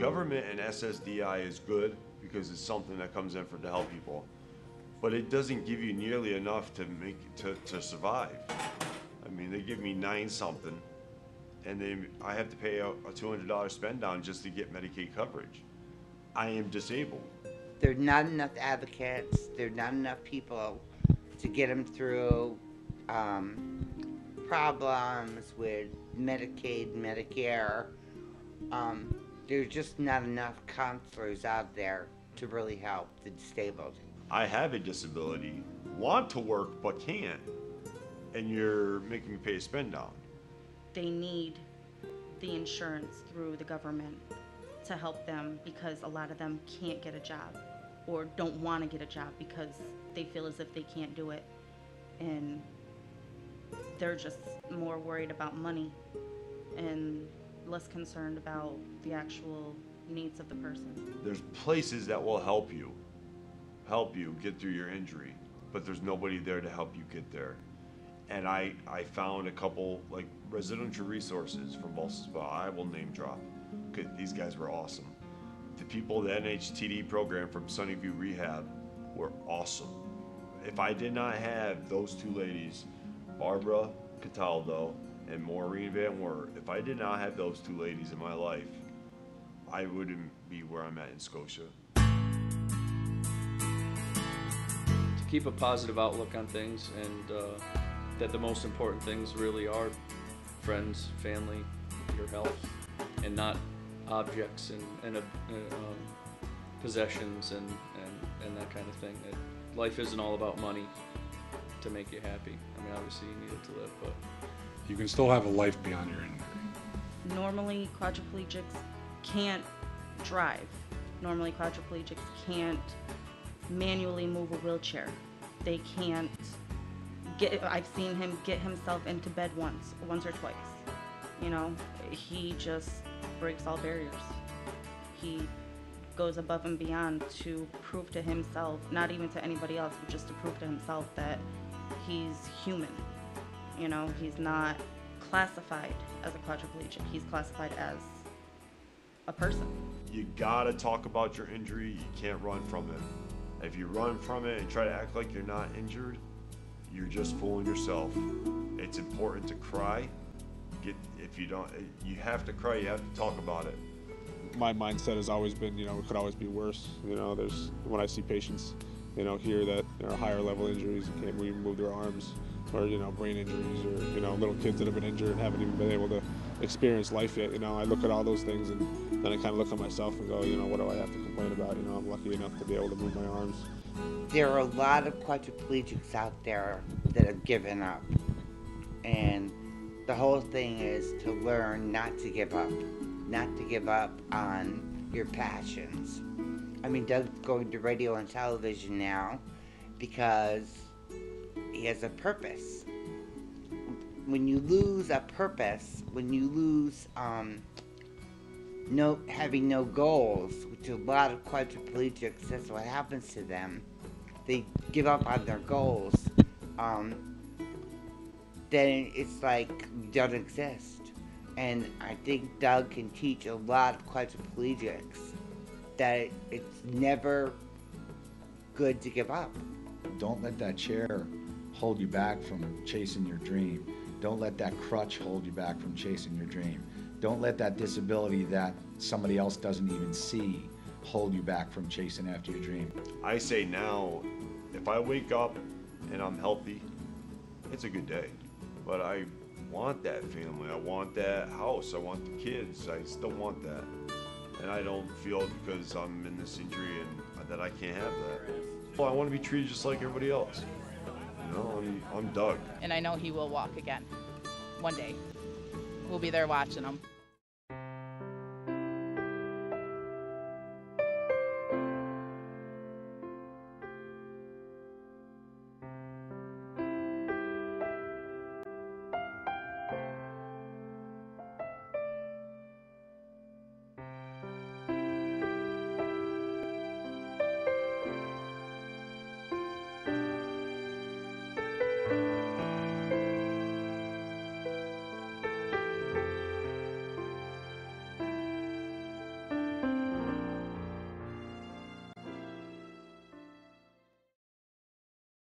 government and SSDI is good because it's something that comes in for to help people, but it doesn't give you nearly enough to make to, to survive. I mean, they give me nine something, and then I have to pay a, a two hundred dollar spend down just to get Medicaid coverage. I am disabled. There's not enough advocates. There's not enough people to get them through um, problems with Medicaid, Medicare. Um, there's just not enough counselors out there to really help the disabled. I have a disability, want to work but can't, and you're making me pay a spend down. they need the insurance through the government to help them because a lot of them can't get a job or don't want to get a job because they feel as if they can't do it and they're just more worried about money and less concerned about the actual needs of the person. There's places that will help you, help you get through your injury, but there's nobody there to help you get there. And I, I found a couple like residential resources from Boston. I will name drop. These guys were awesome. The people, the NHTD program from Sunnyview Rehab were awesome. If I did not have those two ladies, Barbara Cataldo and Maureen Van Wert, if I did not have those two ladies in my life, I wouldn't be where I'm at in Scotia. to keep a positive outlook on things and uh, that the most important things really are friends, family, your health, and not objects and, and uh, um, possessions and, and, and that kind of thing. That life isn't all about money to make you happy. I mean, obviously you need it to live, but You can still have a life beyond your injury. Normally quadriplegics can't drive. Normally quadriplegics can't manually move a wheelchair. They can't get I've seen him get himself into bed once, once or twice. You know, he just breaks all barriers. He goes above and beyond to prove to himself, not even to anybody else, but just to prove to himself that he's human. You know, he's not classified as a quadriplegic. He's classified as a person. You gotta talk about your injury. You can't run from it. If you run from it and try to act like you're not injured, you're just fooling yourself. It's important to cry. Get if you don't, you have to cry. You have to talk about it. my mindset has always been, you know, it could always be worse. You know, there's when I see patients, you know, here that are higher level injuries, and can't even move their arms, or you know, brain injuries, or you know, little kids that have been injured and haven't even been able to experience life yet. You know, I look at all those things and then I kind of look at myself and go, you know, what do I have to complain about? You know, I'm lucky enough to be able to move my arms. There are a lot of quadriplegics out there that have given up. And the whole thing is to learn not to give up, not to give up on your passions. I mean, Doug's going to radio and television now because has a purpose. When you lose a purpose, when you lose um, no having no goals, which a lot of quadriplegics, that's what happens to them. They give up on their goals. Um, then it's like you don't exist. And I think Doug can teach a lot of quadriplegics that it's never good to give up. Don't let that chair hold you back from chasing your dream. Don't let that crutch hold you back from chasing your dream. Don't let that disability that somebody else doesn't even see hold you back from chasing after your dream. I say now, if I wake up and I'm healthy, it's a good day. But I want that family. I want that house. I want the kids. I still want that. And I don't feel because I'm in this injury and that I can't have that. Well, I want to be treated just like everybody else. I'm, I'm Doug. and I know he will walk again one day. We'll be there watching him.